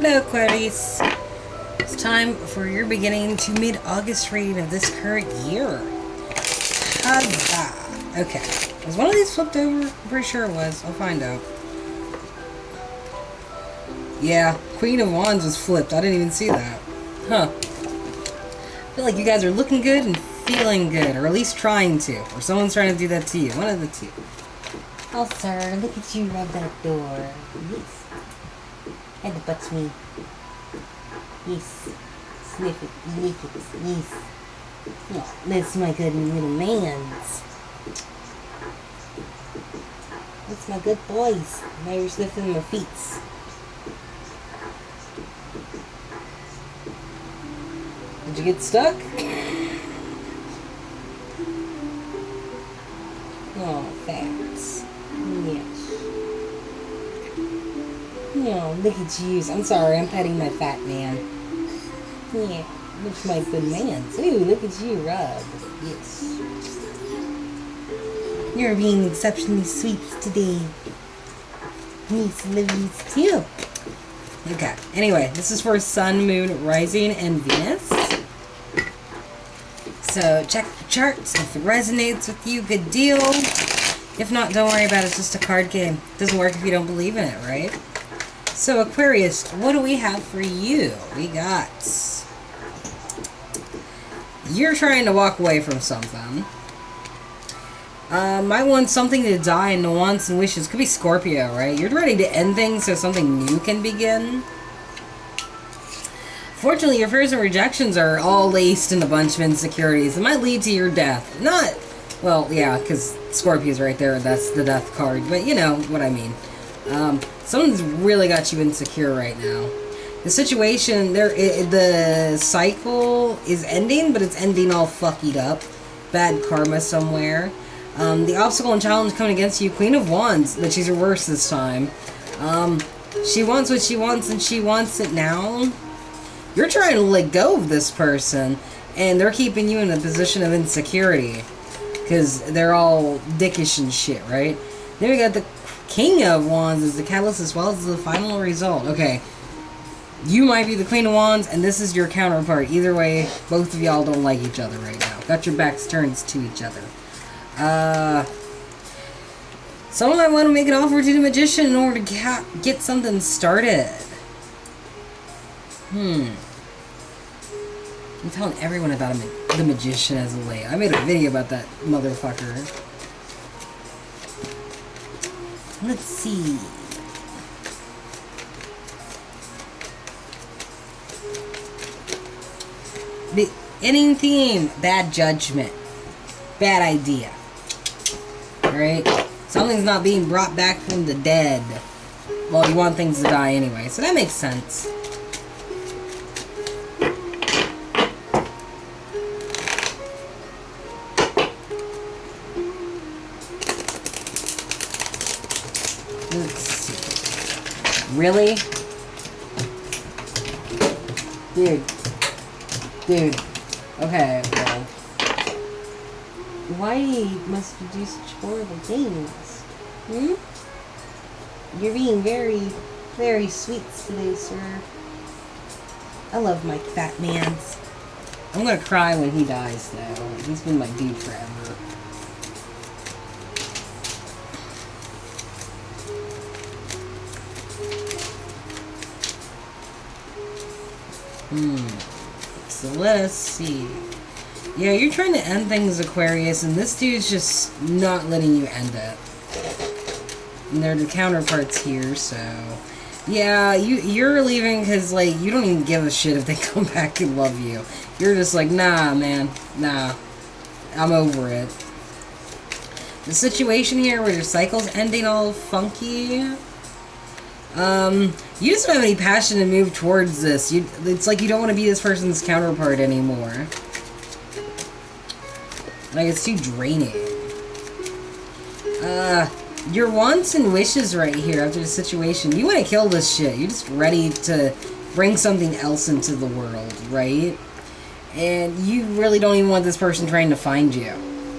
Hello, Aquarius. It's time for your beginning to mid-August reading of this current year. Huzzah! Okay. Was one of these flipped over? I'm pretty sure it was. I'll find out. Yeah, Queen of Wands was flipped. I didn't even see that. Huh. I feel like you guys are looking good and feeling good, or at least trying to. Or someone's trying to do that to you. One of the two. Oh, sir, look at you rub that door. Yes. And butt's me. Yes. Sniff it, lick it, yes. Yeah, that's my good little man's. That's my good boys. Now you're sniffing my feet. Did you get stuck? Oh, look at you. I'm sorry, I'm petting my fat man. Yeah. Looks my good man. Ooh, look at you, Rob. Yes. You're being exceptionally sweet today. Love you too. Okay. Anyway, this is for Sun, Moon, Rising, and Venus. So check the charts. If it resonates with you, good deal. If not, don't worry about it. It's just a card game. It doesn't work if you don't believe in it, right? So Aquarius, what do we have for you? We got... You're trying to walk away from something. Uh, might want something to die in the wants and wishes. Could be Scorpio, right? You're ready to end things so something new can begin. Fortunately, your fears and rejections are all laced in a bunch of insecurities. It might lead to your death. Not, well, yeah, because Scorpio's right there. That's the death card. But you know what I mean. Um, someone's really got you insecure right now. The situation, there, it, the cycle is ending, but it's ending all fucked up. Bad karma somewhere. Um, the obstacle and challenge coming against you, Queen of Wands, but she's reversed this time. Um, she wants what she wants, and she wants it now. You're trying to let go of this person, and they're keeping you in a position of insecurity. Because they're all dickish and shit, right? Then we got the King of Wands is the catalyst as well as the final result. Okay. You might be the Queen of Wands, and this is your counterpart. Either way, both of y'all don't like each other right now. Got your backs turned to each other. Uh... Someone might want to make an offer to the Magician in order to get something started. Hmm. I'm telling everyone about ma the magician as a late. I made a video about that motherfucker. Let's see. The ending theme, bad judgment. Bad idea. Alright? Something's not being brought back from the dead. Well, you want things to die anyway, so that makes sense. Really? Dude. Dude. Okay, well. Why must you do such horrible things? Hmm? You're being very, very sweet today, sir. I love my fat man's. I'm gonna cry when he dies, though. He's been my dude forever. Hmm. So let's see. Yeah, you're trying to end things, Aquarius, and this dude's just not letting you end it. And they're the counterparts here, so... Yeah, you, you're leaving because, like, you don't even give a shit if they come back and love you. You're just like, nah, man, nah. I'm over it. The situation here where your cycle's ending all funky um, you just don't have any passion to move towards this. You, it's like you don't want to be this person's counterpart anymore. Like, it's too draining. Uh, your wants and wishes right here after the situation. You want to kill this shit. You're just ready to bring something else into the world, right? And you really don't even want this person trying to find you.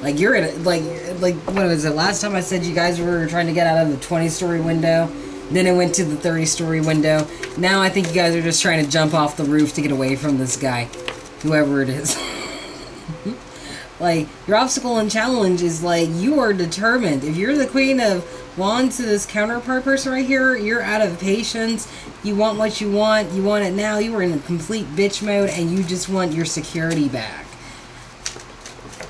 Like, you're in a, like, like, what was it? Last time I said you guys were trying to get out of the 20-story window Then it went to the 30 story window. Now I think you guys are just trying to jump off the roof to get away from this guy. Whoever it is. like, your obstacle and challenge is like, you are determined. If you're the queen of wands to this counterpart person right here, you're out of patience. You want what you want. You want it now. You are in a complete bitch mode and you just want your security back.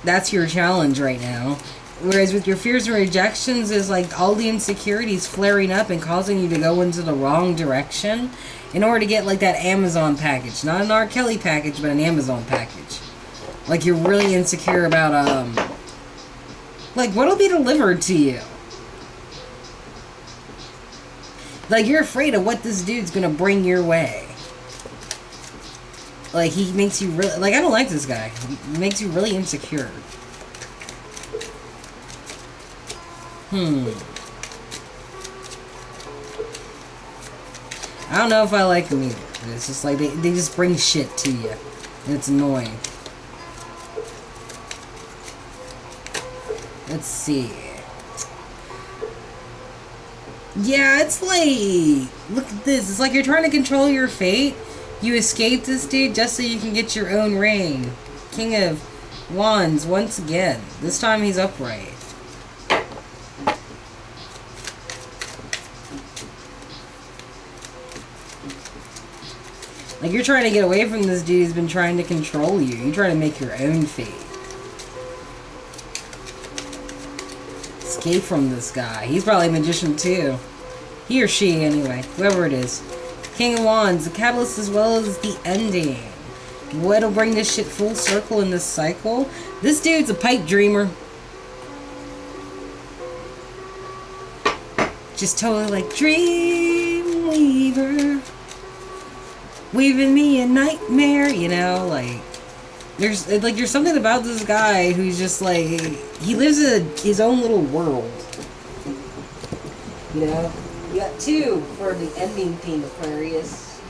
That's your challenge right now. Whereas with your fears and rejections is like all the insecurities flaring up and causing you to go into the wrong direction in order to get like that Amazon package. Not an R. Kelly package, but an Amazon package. Like you're really insecure about um like what'll be delivered to you. Like you're afraid of what this dude's gonna bring your way. Like he makes you really like I don't like this guy. He makes you really insecure. Hmm. I don't know if I like them either. It's just like they, they just bring shit to you. It's annoying. Let's see. Yeah, it's like look at this. It's like you're trying to control your fate. You escape this dude just so you can get your own ring. King of Wands once again. This time he's upright. Like, you're trying to get away from this dude who's been trying to control you. You're trying to make your own fate. Escape from this guy. He's probably a magician, too. He or she, anyway. Whoever it is. King of Wands. The catalyst as well as the ending. What'll bring this shit full circle in this cycle? This dude's a pipe dreamer. Just totally like, Dream Weaver weaving me a nightmare, you know, like there's like there's something about this guy who's just like he lives in his own little world. You know, you got two for the ending theme, Aquarius.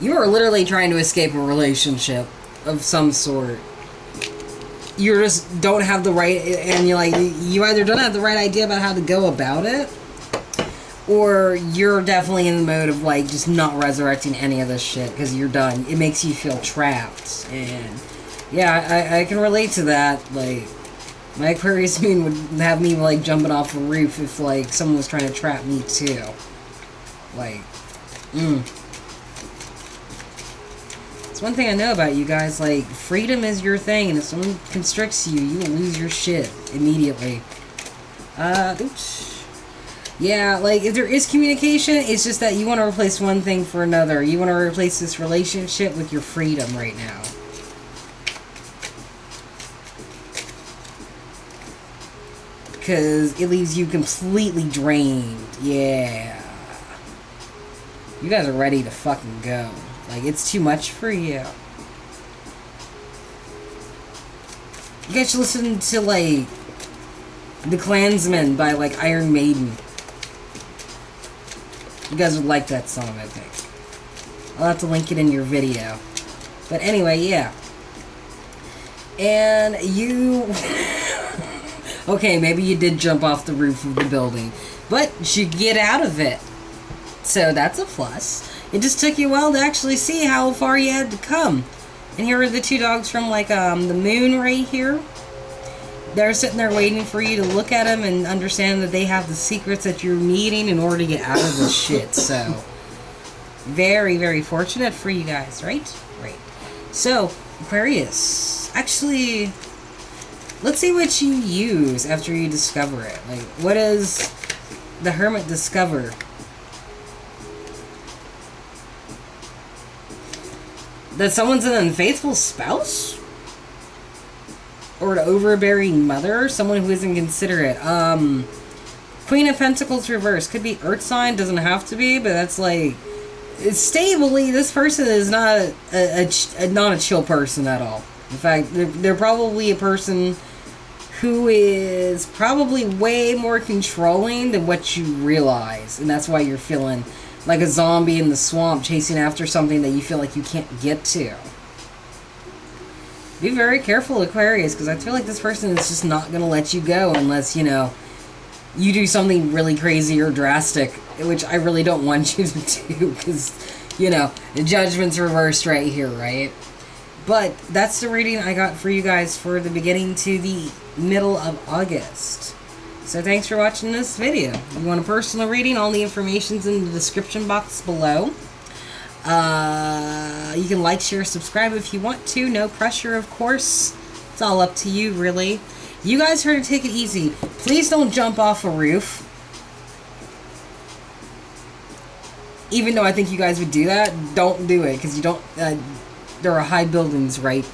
You are literally trying to escape a relationship of some sort. You just don't have the right, and you're like, you either don't have the right idea about how to go about it, or you're definitely in the mode of like just not resurrecting any of this shit because you're done. It makes you feel trapped, and yeah, I, I can relate to that. Like my Aquarius moon would have me like jumping off a roof if like someone was trying to trap me too. Like, mm. It's one thing I know about you guys. Like freedom is your thing, and if someone constricts you, you will lose your shit immediately. Uh, oops. Yeah, like if there is communication, it's just that you want to replace one thing for another. You want to replace this relationship with your freedom right now. Because it leaves you completely drained. Yeah. You guys are ready to fucking go. Like, it's too much for you. You guys should listen to, like, The Clansman by, like, Iron Maiden. You guys would like that song, I think. I'll have to link it in your video. But anyway, yeah. And you... okay, maybe you did jump off the roof of the building. But you get out of it. So that's a plus. It just took you a while to actually see how far you had to come. And here are the two dogs from, like, um, the moon right here they're sitting there waiting for you to look at them and understand that they have the secrets that you're needing in order to get out of this shit. So, very, very fortunate for you guys, right? Right. So, Aquarius, actually, let's see what you use after you discover it. Like, what does the Hermit discover? That someone's an unfaithful spouse? Or an overbearing mother, someone who isn't considerate. Um, Queen of Pentacles reverse could be Earth sign, doesn't have to be, but that's like it's stably. This person is not a, a, a, not a chill person at all. In fact, they're, they're probably a person who is probably way more controlling than what you realize, and that's why you're feeling like a zombie in the swamp chasing after something that you feel like you can't get to. Be very careful, Aquarius, because I feel like this person is just not going to let you go unless, you know, you do something really crazy or drastic, which I really don't want you to do because, you know, the judgment's reversed right here, right? But that's the reading I got for you guys for the beginning to the middle of August. So thanks for watching this video. If you want a personal reading, all the information's in the description box below. Uh, you can like, share, subscribe if you want to. No pressure, of course. It's all up to you, really. You guys heard to take it easy. Please don't jump off a roof. Even though I think you guys would do that, don't do it because you don't. Uh, there are high buildings, right?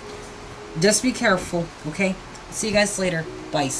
Just be careful, okay? See you guys later. Bye.